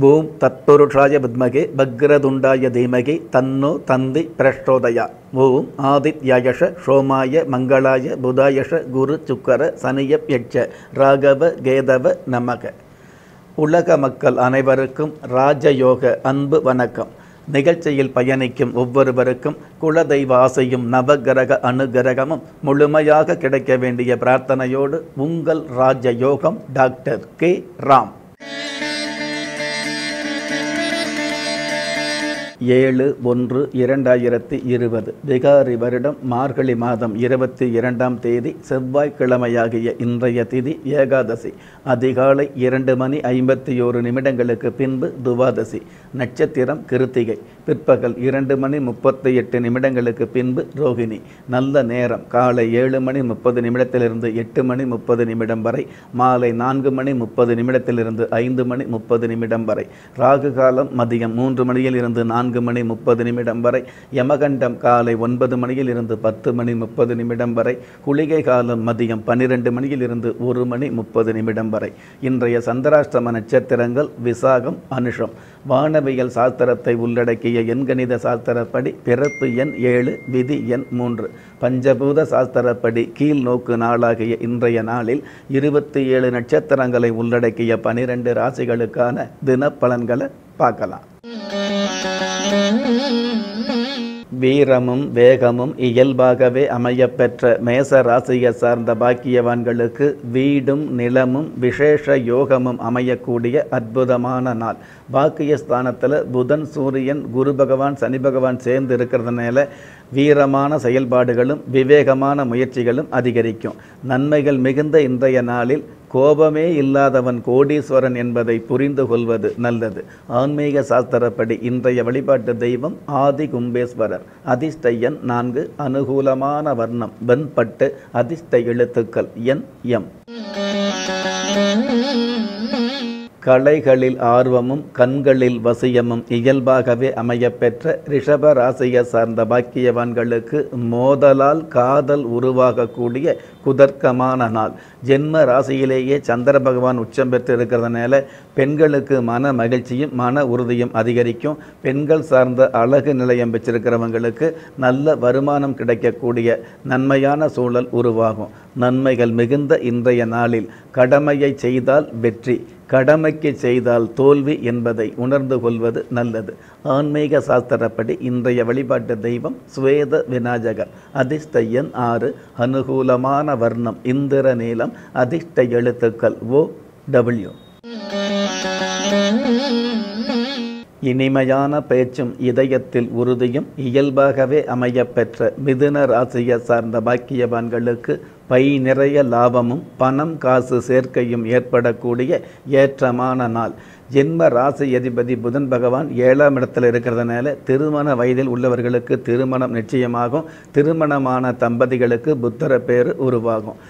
ஓம் தத்புருஷாய வித்மகே பக்ரதுண்டாய தீமகி தன்னோ தந்தி பிரஷ்டோதயா ஓம் ஆதித்யாயஷ சோமாய மங்களாய புதாயஷ குரு சுக்கர சனியப் யட்ச ராகவ கேதவ நமக உலக மக்கள் அனைவருக்கும் ராஜயோக அன்பு வணக்கம் நிகழ்ச்சியில் பயணிக்கும் ஒவ்வொருவருக்கும் குலதெய்வ ஆசையும் நவகிரக அனுகிரகமும் முழுமையாக கிடைக்க வேண்டிய பிரார்த்தனையோடு உங்கள் ராஜயோகம் டாக்டர் கே ராம் ஏழு ஒன்று இரண்டாயிரத்தி இருபது. விகாரி வருடம் மார்கழி மாதம் இருபத்தி இரண்டாம் தேதி செவ்வாய்க்கிழமையாகிய இன்றைய திதி ஏகாதசி. அதிகாலை இரண்டு மணி ஐம்பத்தி ஓரு நிமிடங்களுக்கு பின்பு துவாதசி. நட்சத்திரம் கிருத்திகை. பிற்பகல் இரண்டு மணி முப்பத்தி எட்டு நிமிடங்களுக்கு பின்பு ரோகிணி. நல்ல நேரம். காலை ஏழு மணி முப்பது நிமிடத்திலிருந்து எட்டு மணி முப்பது நிமிடம் வரை. மாலை நான்கு மணி முப்பது நிமிடத்திலிருந்து ஐந்து மணி முப்பது நிமிடம் வரை. ராகு காலம் மதியம் மூன்று மணியில் இருந்து நான்கு மணி முப்பது நிமிடம் வரை யமகண்டம் காலை ஒன்பது மணியில் இருந்து பத்து மணி முப்பது நிமிடம் வரை குளிகை காலம் மதியம் பன்னிரெண்டு மணியில் இருந்து ஒரு மணி முப்பது நிமிடம் வரை. இன்றைய சந்திராஷ்டம நட்சத்திரங்கள் விசாகம் அனுஷம். வானவியல் சாஸ்திரத்தை உள்ளடக்கிய எண்கணித சாஸ்திரப்படி பிறப்பு எண் ஏழு விதி எண் மூன்று. பஞ்சபூத சாஸ்திரப்படி கீழ் நோக்கு நாளாகிய இன்றைய நாளில் இருபத்தி ஏழு நட்சத்திரங்களை உள்ளடக்கிய பனிரெண்டு ராசிகளுக்கான தினப்பலன்களை பார்க்கலாம். வீரமும் வேகமும் இயல்பாகவே அமையப்பெற்ற மேச ராசியை சார்ந்த பாக்கியவான்களுக்கு வீடும் நிலமும் விசேஷ யோகமும் அமையக்கூடிய அற்புதமான நாள். பாக்கியஸ்தானத்தில் புதன் சூரியன் குரு பகவான் சனி பகவான் சேர்ந்து இருக்கிறதுனால வீரமான செயல்பாடுகளும் விவேகமான முயற்சிகளும் அதிகரிக்கும். நன்மைகள் மிகுந்த இன்றைய நாளில் கோபமே இல்லாதவன் கோடீஸ்வரன் என்பதை புரிந்து கொள்வது நல்லது. ஆன்மீக சாஸ்திரப்படி இன்றைய வழிபாட்டு தெய்வம் ஆதி கும்பேஸ்வரர். அதிஷ்டையன் நான்கு அனுகூலமான வர்ணம் வெண்பட்டு அதிர்ஷ்ட எழுத்துக்கள் என் எம். கலைகளில் ஆர்வமும் கண்களில் வசியமும் இயல்பாகவே அமையப்பெற்ற ரிஷப ராசியை சார்ந்த பாக்கியவான்களுக்கு மோதலால் காதல் உருவாகக்கூடிய குதர்க்கமான நாள். ஜென்ம ராசியிலேயே சந்திர பகவான் உச்சம் பெற்று இருக்கிறதுனால பெண்களுக்கு மன மகிழ்ச்சியும் மன உறுதியும் அதிகரிக்கும். பெண்கள் சார்ந்த அழகு நிலையம் பெற்றிருக்கிறவங்களுக்கு நல்ல வருமானம் கிடைக்கக்கூடிய நன்மையான சூழல் உருவாகும். நன்மைகள் மிகுந்த இன்றைய நாளில் கடமையை செய்தால் வெற்றி. கடமைக்கு செய்தால் தோல்வி என்பதை உணர்ந்து கொள்வது நல்லது. ஆன்மீக சாஸ்திரப்படி இன்றைய வழிபாட்டு தெய்வம் சுவேத விநாயகர். அதிர்ஷ்ட ஆறு அனுகூலமான வர்ணம் இந்திர நீளம் அதிர்ஷ்ட எழுத்துக்கள் ஓ டபிள்யூ. இனிமையான பேச்சும் இதயத்தில் உறுதியும் இயல்பாகவே அமையப்பெற்ற மிதுன ராசியை சார்ந்த பாக்கியவான்களுக்கு பை நிறைய லாபமும் பணம் காசு சேர்க்கையும் ஏற்படக்கூடிய ஏற்றமான நாள். ஜென்ம ராசி அதிபதி புதன் பகவான் ஏழாம் இடத்தில் இருக்கிறதுனால திருமண வயதில் உள்ளவர்களுக்கு திருமணம் நிச்சயமாகும். திருமணமான தம்பதிகளுக்கு புத்தர பேர் உருவாகும்.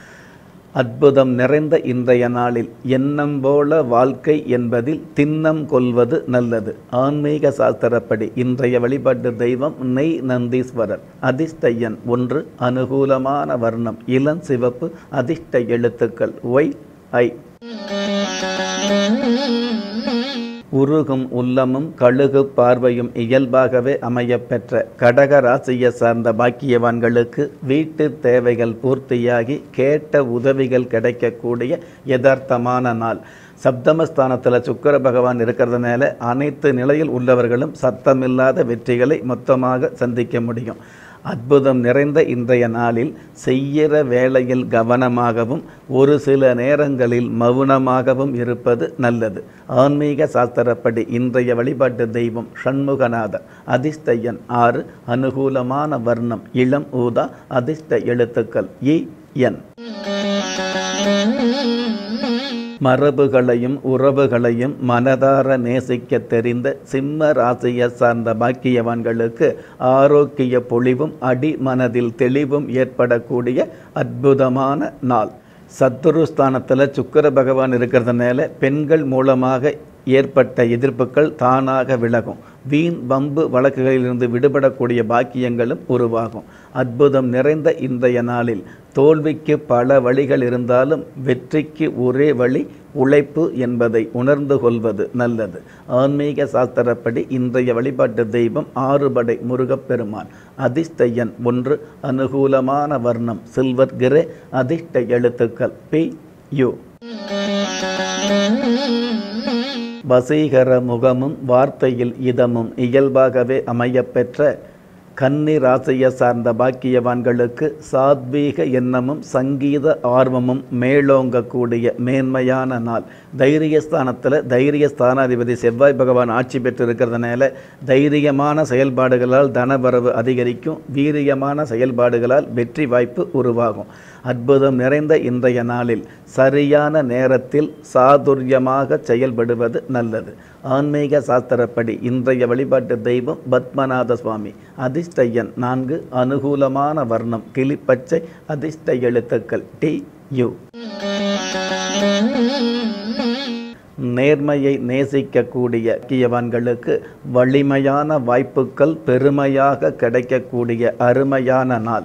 அற்புதம் நிறைந்த இன்றைய நாளில் எண்ணம் போல வாழ்க்கை என்பதில் திண்ணம் கொள்வது நல்லது. ஆன்மீக சாஸ்திரப்படி இன்றைய வழிபாட்டு தெய்வம் நெய் நந்தீஸ்வரர். அதிர்ஷ்ட ஒன்று அனுகூலமான வர்ணம் இளம் சிவப்பு அதிர்ஷ்ட எழுத்துக்கள் ஒய் ஐ. உருகும் உள்ளமும் கழுகு பார்வையும் இயல்பாகவே அமையப்பெற்ற கடக ராசியை சார்ந்த பாக்கியவான்களுக்கு வீட்டு தேவைகள் பூர்த்தியாகி கேட்ட உதவிகள் கிடைக்கக்கூடிய யதார்த்தமான நாள். சப்தமஸ்தானத்தில் சுக்கர பகவான் இருக்கிறதுனால அனைத்து நிலையில் உள்ளவர்களும் சத்தமில்லாத வெற்றிகளை மொத்தமாக சந்திக்க முடியும். அற்புதம் நிறைந்த இன்றைய நாளில் செய்கிற வேளையில் கவனமாகவும் ஒரு சில நேரங்களில் மௌனமாகவும் இருப்பது நல்லது. ஆன்மீக சாஸ்திரப்படி இன்றைய வழிபாட்டு தெய்வம் ஷண்முகநாதர் அதிர்ஷ்ட ஆறு அனுகூலமான வர்ணம் இளம் ஊதா அதிர்ஷ்ட எழுத்துக்கள் இ என். மரபுகளையும் உறவுகளையும் மனதார நேசிக்க தெரிந்த சிம்ம ராசியை சார்ந்த பாக்கியவான்களுக்கு ஆரோக்கிய பொழிவும் அடி மனதில் தெளிவும் ஏற்படக்கூடிய அற்புதமான நாள். சத்துருஸ்தானத்தில் சுக்கர பகவான் இருக்கிறதுனால பெண்கள் மூலமாக ஏற்பட்ட எதிர்ப்புகள் தானாக விலகும். வீண் வம்பு வழக்குகளிலிருந்து விடுபடக்கூடிய பாக்கியங்களும் உருவாகும். அற்புதம் நிறைந்த இன்றைய நாளில் தோல்விக்கு பல வழிகள் இருந்தாலும் வெற்றிக்கு ஒரே வழி உழைப்பு என்பதை உணர்ந்து கொள்வது நல்லது. ஆன்மீக சாஸ்திரப்படி இன்றைய வழிபாட்டு தெய்வம் ஆறுபடை முருகப்பெருமான். அதிர்ஷ்ட ஒன்று அனுகூலமான வர்ணம் சில்வர் கிரே அதிர்ஷ்ட எழுத்துக்கள் பி யு. வசீகர முகமும் வார்த்தையில் இதமும் இயல்பாகவே அமையப்பெற்ற கன்னி ராசியை சார்ந்த பாக்கியவான்களுக்கு சாத்வீக எண்ணமும் சங்கீத ஆர்வமும் மேலோங்கக்கூடிய மேன்மையான நாள். தைரியஸ்தானத்தில் தைரிய ஸ்தானாதிபதி செவ்வாய் பகவான் ஆட்சி பெற்று இருக்கிறதுனால தைரியமான செயல்பாடுகளால் தனவரவு அதிகரிக்கும். வீரியமான செயல்பாடுகளால் வெற்றி வாய்ப்பு உருவாகும். அற்புதம் நிறைந்த இன்றைய நாளில் சரியான நேரத்தில் சாதுரியமாக செயல்படுவது நல்லது. ஆன்மீக சாஸ்திரப்படி இன்றைய வழிபாட்டு தெய்வம் பத்மநாத சுவாமி. அதிர்ஷ்ட நான்கு அனுகூலமான வர்ணம் கிளிப்பச்சை அதிர்ஷ்ட எழுத்துக்கள் டி யு. நேர்மையை நேசிக்கக்கூடிய கியவான்களுக்கு வலிமையான வாய்ப்புகள் பெருமையாக கிடைக்கக்கூடிய அருமையான நாள்.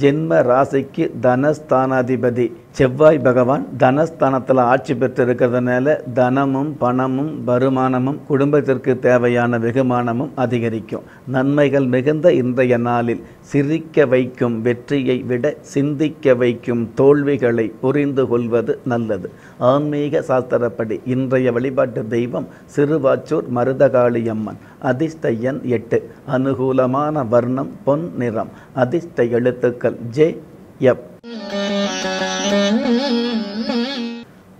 ஜென்ம ராசிக்கு தனஸ்தானாதிபதி செவ்வாய் பகவான் தனஸ்தானத்தில் ஆட்சி பெற்று இருக்கிறதுனால தனமும் பணமும் வருமானமும் குடும்பத்திற்கு தேவையான வெகுமானமும் அதிகரிக்கும். நன்மைகள் மிகுந்த இன்றைய நாளில் சிரிக்க வைக்கும் வெற்றியை விட சிந்திக்க வைக்கும் தோல்விகளை புரிந்து கொள்வது நல்லது. ஆன்மீக சாஸ்திரப்படி இன்றைய வழிபாட்டு தெய்வம் சிறுவாச்சூர் மருதகாளியம்மன் அதிர்ஷ்ட எண் எட்டு. அனுகூலமான வர்ணம் பொன் நிறம். அதிர்ஷ்ட எழுத்துக்கள் ஜே எப்.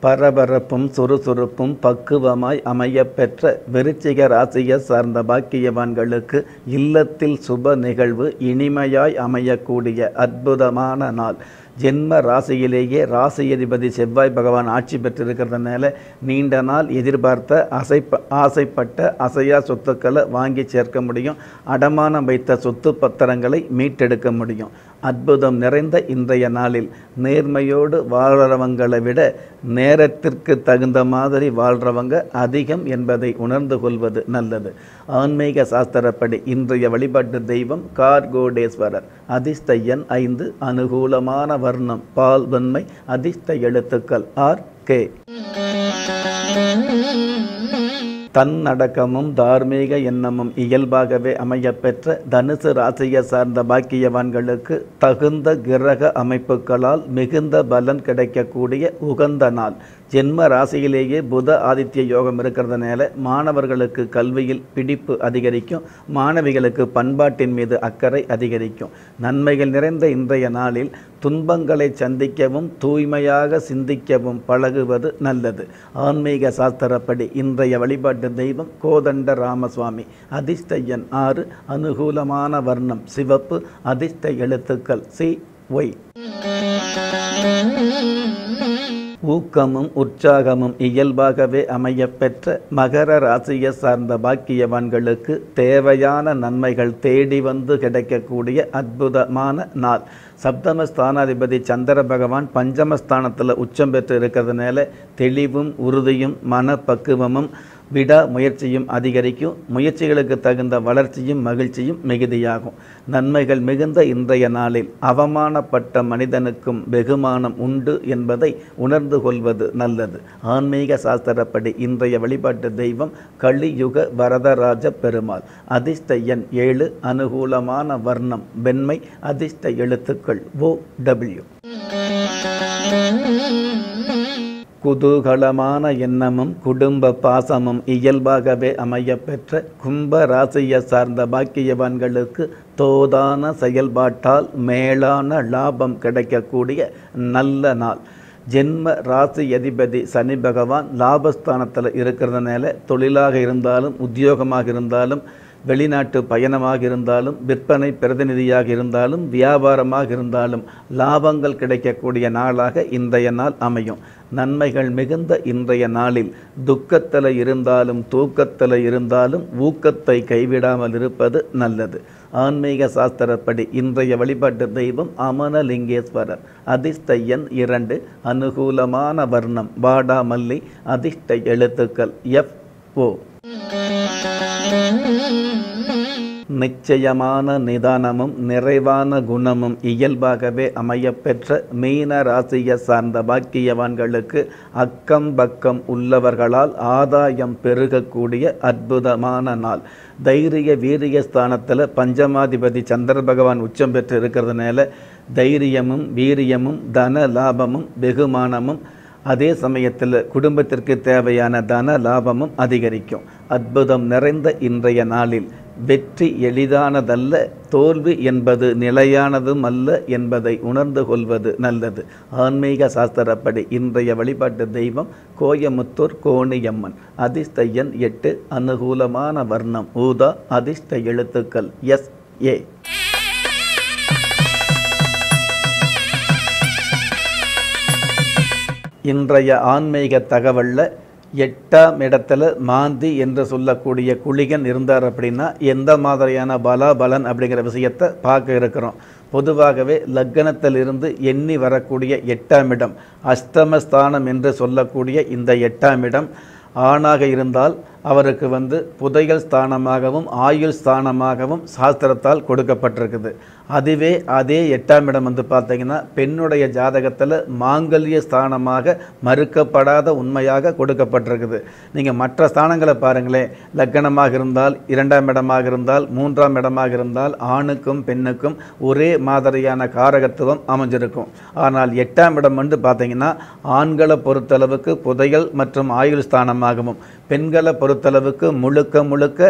பரபரப்பும் சுறுசுறுப்பும் பக்குவமாய் அமையப்பெற்ற விருச்சிக ராசியை சார்ந்த பாக்கியவான்களுக்கு இல்லத்தில் சுப நிகழ்வு இனிமையாய் அமையக்கூடிய அற்புதமான நாள். ஜென்ம ராசியிலேயே ராசி அதிபதி செவ்வாய் பகவான் ஆட்சி பெற்றிருக்கிறதுனால நீண்ட நாள் எதிர்பார்த்த அசைப்ப ஆசைப்பட்ட அசையா சொத்துக்களை வாங்கி சேர்க்க முடியும். அடமானம் வைத்த சொத்து பத்திரங்களை மீட்டெடுக்க முடியும். அற்புதம் நிறைந்த இன்றைய நாளில் நேர்மையோடு வாழ்கிறவங்களை விட நேரத்திற்கு தகுந்த மாதிரி வாழ்கிறவங்க அதிகம் என்பதை உணர்ந்து கொள்வது நல்லது. ஆன்மீக சாஸ்திரப்படி இன்றைய வழிபாட்டு தெய்வம் கார்கோடேஸ்வரர். அதிர்ஷ்ட எண் ஐந்து அனுகூலமான வர்ணம் பால் வன்மை அதிர்ஷ்ட எழுத்துக்கள் ஆர் கே. தன்னடக்கமும் தார்மீக எண்ணமும் இயல்பாகவே அமையப்பெற்ற தனுசு ராசியை சார்ந்த பாக்கியவான்களுக்கு தகுந்த கிரக அமைப்புகளால் மிகுந்த பலன் கிடைக்கக்கூடிய உகந்த நாள். ஜென்ம ராசியிலேயே புத ஆதித்ய யோகம் இருக்கிறதுனால மாணவர்களுக்கு கல்வியில் பிடிப்பு அதிகரிக்கும். மாணவிகளுக்கு பண்பாட்டின் மீது அக்கறை அதிகரிக்கும். நன்மைகள் நிறைந்த இன்றைய நாளில் துன்பங்களை சந்திக்கவும் தூய்மையாக சிந்திக்கவும் பழகுவது நல்லது. ஆன்மீக சாஸ்திரப்படி இன்றைய வழிபாட்டு தெய்வம் கோதண்ட ராமசுவாமி. அதிர்ஷ்ட ஆறு அனுகூலமான வர்ணம் சிவப்பு அதிர்ஷ்ட எழுத்துக்கள் சி ஒய். ஊக்கமும் உற்சாகமும் இயல்பாகவே அமையப்பெற்ற மகர ராசியை சார்ந்த பாக்கியவான்களுக்கு தேவையான நன்மைகள் தேடி வந்து கிடைக்கக்கூடிய அற்புதமான நாள். சப்தம ஸ்தானாதிபதி சந்திர பகவான் பஞ்சமஸ்தானத்தில் உச்சம் பெற்று இருக்கிறதுனால தெளிவும் உறுதியும் மனப்பக்குவமும் விடா முயற்சியும் அதிகரிக்கும். முயற்சிகளுக்கு தகுந்த வளர்ச்சியும் மகிழ்ச்சியும் மிகுதியாகும். நன்மைகள் மிகுந்த இன்றைய நாளில் அவமானப்பட்ட மனிதனுக்கும் வெகுமானம் உண்டு என்பதை உணர்ந்து கொள்வது நல்லது. ஆன்மீக சாஸ்திரப்படி இன்றைய வழிபாட்டு தெய்வம் கலியுக வரதராஜ பெருமாள். அதிர்ஷ்ட எண் ஏழு அனுகூலமான வர்ணம் வெண்மை அதிர்ஷ்ட எழுத்துக்கள் ஓ டபிள்யூ. குதூகலமான எண்ணமும் குடும்ப பாசமும் இயல்பாகவே அமையப்பெற்ற கும்ப ராசியை சார்ந்த பாக்கியவான்களுக்கு தோதான செயல்பாட்டால் மேலான லாபம் கிடைக்கக்கூடிய நல்ல நாள். ஜென்ம ராசி அதிபதி சனி பகவான் லாபஸ்தானத்தில் இருக்கிறதுனால தொழிலாக இருந்தாலும் உத்தியோகமாக இருந்தாலும் வெளிநாட்டு பயணமாக இருந்தாலும் விற்பனை பிரதிநிதியாக இருந்தாலும் வியாபாரமாக இருந்தாலும் லாபங்கள் கிடைக்கக்கூடிய நாளாக இன்றைய நாள் அமையும். நன்மைகள் மிகுந்த இன்றைய நாளில் துக்கத்தில் இருந்தாலும் தூக்கத்தில் இருந்தாலும் ஊக்கத்தை கைவிடாமல் இருப்பது நல்லது. ஆன்மீக சாஸ்திரப்படி இன்றைய வழிபாட்டு தெய்வம் அமனலிங்கேஸ்வரர். அதிர்ஷ்ட எண் இரண்டு அனுகூலமான வர்ணம் வாடாமல்லி அதிர்ஷ்ட எழுத்துக்கள் எஃப் ஓ. நிச்சயமான நிதானமும் நிறைவான குணமும் இயல்பாகவே அமையப்பெற்ற மீன ராசியை சார்ந்த பாக்கியவான்களுக்கு அக்கம் பக்கம் உள்ளவர்களால் ஆதாயம் பெருகக்கூடிய அற்புதமான நாள். தைரிய வீரிய ஸ்தானத்தில் பஞ்சமாதிபதி சந்திர பகவான் உச்சம் பெற்று இருக்கிறதுனால தைரியமும் வீரியமும் தன லாபமும் வெகுமானமும் அதே சமயத்தில் குடும்பத்திற்கு தேவையான தன லாபமும் அதிகரிக்கும். அற்புதம் நிறைந்த இன்றைய நாளில். வெற்றி எளிதானதல்ல தோல்வி என்பது நிலையானதும் அல்ல என்பதை உணர்ந்து கொள்வது நல்லது. ஆன்மீக சாஸ்திரப்படி இன்றைய வழிபாட்டு தெய்வம் கோயமுத்தூர் கோணியம்மன். அதிர்ஷ்ட எண் எட்டு அனுகூலமான வர்ணம். ஊதா அதிர்ஷ்ட எழுத்துக்கள். S A. இன்றைய ஆன்மீக தகவலில் எட்டாம் இடத்துல மாந்தி என்று சொல்லக்கூடிய குளிகன் இருந்தார் அப்படின்னா எந்த மாதிரியான பலாபலன் அப்படிங்கிற விஷயத்தை பார்க்க இருக்கிறோம். பொதுவாகவே லக்னத்திலிருந்து எண்ணி வரக்கூடிய எட்டாம் இடம் அஷ்டமஸ்தானம் என்று சொல்லக்கூடிய இந்த எட்டாம் இடம் ஆணாக இருந்தால் அவருக்கு வந்து புதையல் ஸ்தானமாகவும் ஆயுள் ஸ்தானமாகவும் சாஸ்திரத்தால் கொடுக்கப்பட்டிருக்குது. அதுவே அதே எட்டாம் இடம் வந்து பார்த்தீங்கன்னா பெண்ணுடைய ஜாதகத்தில் மாங்கல்ய ஸ்தானமாக மறுக்கப்படாத உண்மையாக கொடுக்கப்பட்டிருக்குது. நீங்கள் மற்ற ஸ்தானங்களை பாருங்களேன். லக்கணமாக இருந்தால் இரண்டாம் இடமாக இருந்தால் மூன்றாம் இடமாக இருந்தால் ஆணுக்கும் பெண்ணுக்கும் ஒரே மாதிரியான காரகத்துவம் அமைஞ்சிருக்கும். ஆனால் எட்டாம் இடம் வந்து பார்த்தீங்கன்னா ஆண்களை பொறுத்தளவுக்கு புதையல் மற்றும் ஆயுள் ஸ்தானமாகவும் பெண்களை பொறுத்தளவுக்கு முழுக்க முழுக்க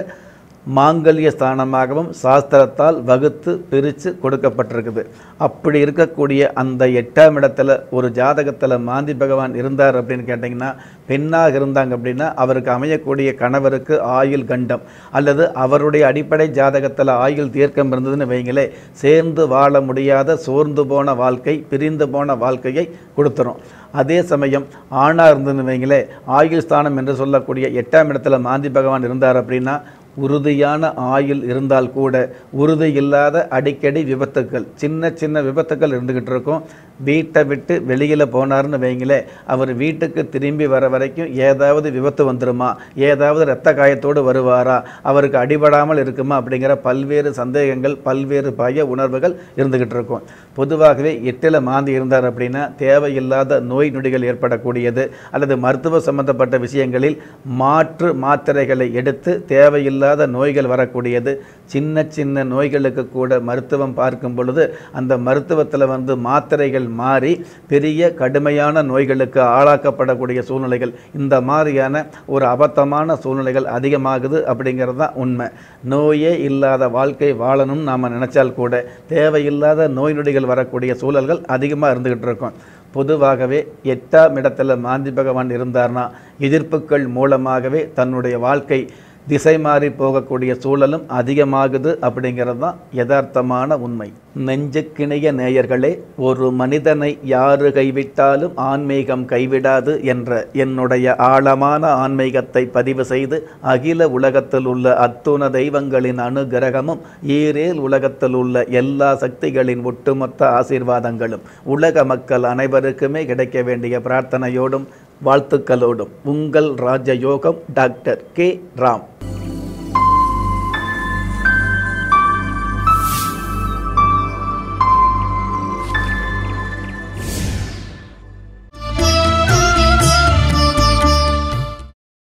மாங்கல்ய ஸ்தானமாகவும் சாஸ்திரத்தால் வகுத்து பிரித்து கொடுக்கப்பட்டிருக்குது. அப்படி இருக்கக்கூடிய அந்த எட்டாம் இடத்துல ஒரு ஜாதகத்தில் மாந்தி பகவான் இருந்தார் அப்படின்னு கேட்டிங்கன்னா பெண்ணாக இருந்தாங்க அப்படின்னா அவருக்கு அமையக்கூடிய கணவருக்கு ஆயுள் கண்டம். அல்லது அவருடைய அடிப்படை ஜாதகத்தில் ஆயுள் தீர்க்கம் இருந்ததுன்னு வைங்களே சேர்ந்து வாழ முடியாத சோர்ந்து போன வாழ்க்கை பிரிந்து போன வாழ்க்கையை கொடுத்துரும். அதே சமயம் ஆணாக இருந்ததுன்னு வைங்களே ஆயுள் ஸ்தானம் என்று சொல்லக்கூடிய எட்டாம் இடத்துல மாந்தி பகவான் இருந்தார் அப்படின்னா உறுதியான ஆயுள் இருந்தால் கூட உறுதி இல்லாத அடிக்கடி விபத்துக்கள் சின்ன சின்ன விபத்துக்கள் இருந்துக்கிட்டு இருக்கும். வீட்டை விட்டு வெளியில் போனார்னு வைங்களே அவர் வீட்டுக்கு திரும்பி வர வரைக்கும் ஏதாவது விபத்து வந்துருமா? ஏதாவது இரத்த காயத்தோடு வருவாரா? அவருக்கு அடிபடாமல் இருக்குமா? அப்படிங்கிற பல்வேறு சந்தேகங்கள் பல்வேறு பய உணர்வுகள் இருந்துக்கிட்டு இருக்கும். பொதுவாகவே எட்டில் மாந்தி இருந்தார் அப்படின்னா தேவையில்லாத நோய் நொடிகள் ஏற்படக்கூடியது. அல்லது மருத்துவ சம்பந்தப்பட்ட விஷயங்களில் மாற்று மாத்திரைகளை எடுத்து தேவையில்லாத நோய்கள் வரக்கூடியது. சின்ன சின்ன நோய்களுக்கு கூட மருத்துவம் பார்க்கும் பொழுது அந்த மருத்துவத்தில் வந்து மாத்திரைகள் மாறி பெரிய கடுமையான நோய்களுக்கு ஆளாக்கப்படக்கூடிய சூழ்நிலைகள். இந்த மாதிரியான ஒரு அபத்தமான சூழ்நிலைகள் அதிகமாகுது அப்படிங்கிறது தான் உண்மை. நோயே இல்லாத வாழ்க்கை வாழணும்னு நாம் நினச்சால் கூட தேவையில்லாத நோய் நொடிகள் வரக்கூடிய சூழல்கள் அதிகமாக இருந்துக்கிட்டு இருக்கும். பொதுவாகவே எட்டாம் இடத்துல மாந்தி பகவான் இருந்தார்னா எதிர்ப்புகள் மூலமாகவே தன்னுடைய வாழ்க்கை திசை மாறி போகக்கூடிய சூழலும் அதிகமாகுது அப்படிங்கிறது தான் யதார்த்தமான உண்மை. நெஞ்சுக்கிணைய நேயர்களே ஒரு மனிதனை யாரு கைவிட்டாலும் ஆன்மீகம் கைவிடாது என்ற என்னுடைய ஆழமான ஆன்மீகத்தை பதிவு செய்து அகில உலகத்தில் உள்ள அத்துண தெய்வங்களின் அனுகிரகமும் ஈரேல் உலகத்தில் உள்ள எல்லா சக்திகளின் ஒட்டுமொத்த ஆசீர்வாதங்களும் உலக மக்கள் அனைவருக்குமே கிடைக்க வேண்டிய பிரார்த்தனையோடும் வாழ்த்துக்களோடும். உங்கள் ராஜயோகம் டாக்டர் கே. ராம்.